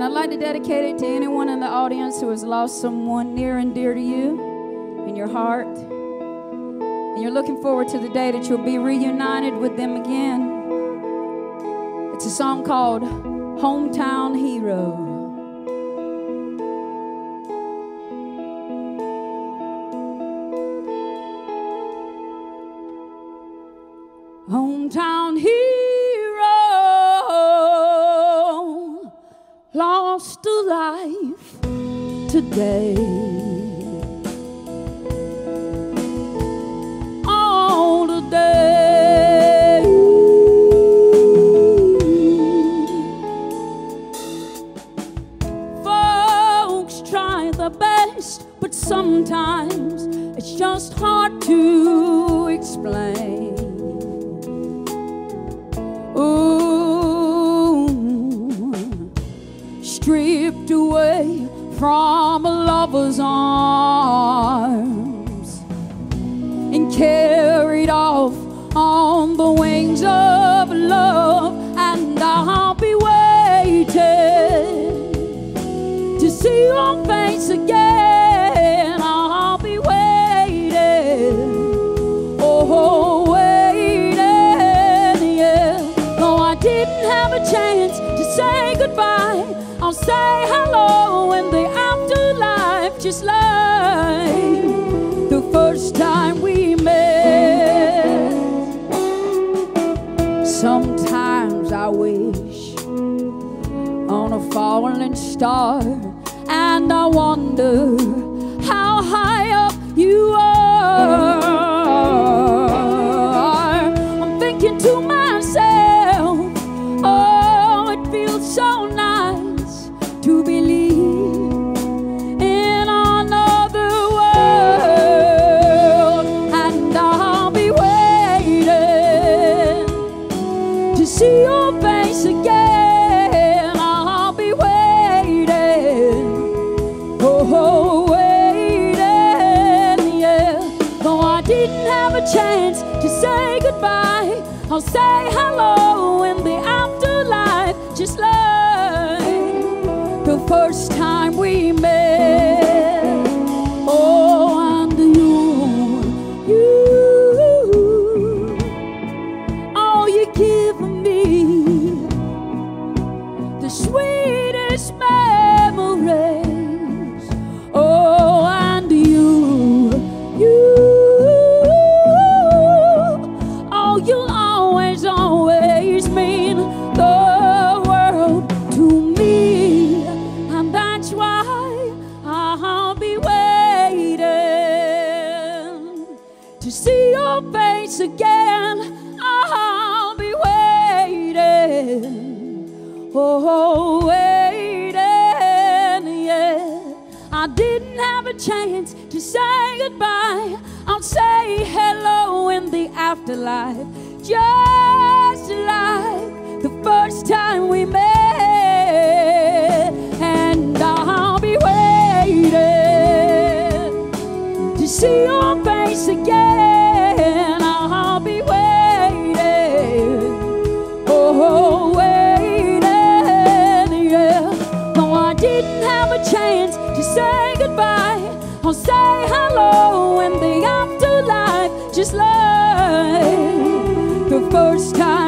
And I'd like to dedicate it to anyone in the audience who has lost someone near and dear to you in your heart. And you're looking forward to the day that you'll be reunited with them again. It's a song called Hometown Hero. hometown hero today. All today. Folks try their best, but sometimes it's just hard to explain. Ooh, stripped away from lover's arms and carried off on the wings of love, and I'll be waiting to see your face again. I'll be waiting. Oh, waiting, yeah. Though I didn't have a chance to say goodbye, I'll say hello in the just like the first time we met. Sometimes I wish on a falling star, and I wonder how high up you are. Didn't have a chance to say goodbye, I'll say hello in the afterlife, just like the first time we met. Oh, and you, you. Oh, you give me the sweetest memories. Again. I'll be waiting, oh, waiting, yeah. I didn't have a chance to say goodbye. I'll say hello in the afterlife, just like the first time we met, and I'll be waiting to see your face again. I'll say hello in the afterlife, just like the first time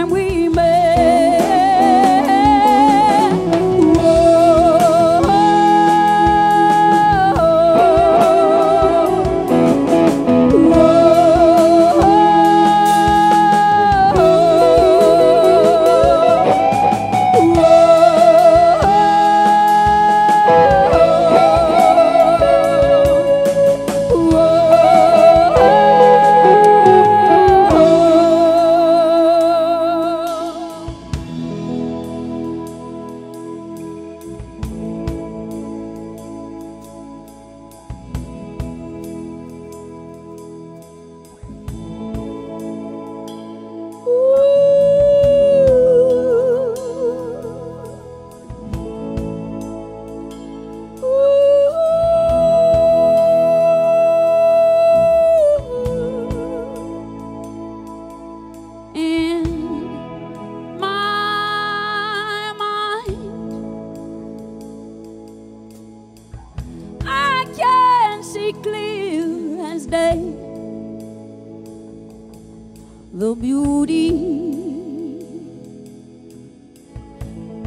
The beauty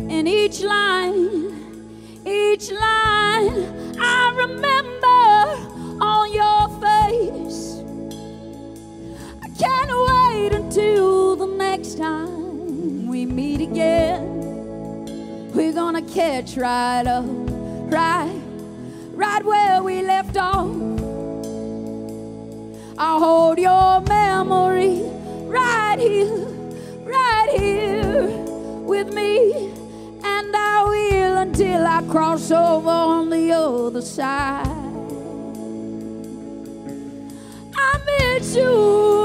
in each line, each line, I remember on your face. I can't wait until the next time we meet again. We're gonna catch right up, right, right where we left off. I'll hold your with me. And I will until I cross over on the other side. I miss you,